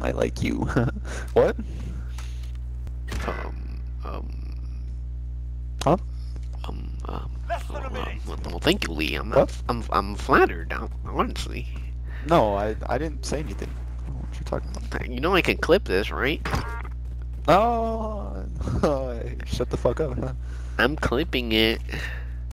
I like you. what? Um, um, Huh? um, um, Less well, thank you, Lee. I'm, What? I'm, I'm flattered, honestly. No, I I didn't say anything. What you talking about? Uh, you know I can clip this, right? Oh, shut the fuck up. Huh? I'm clipping it.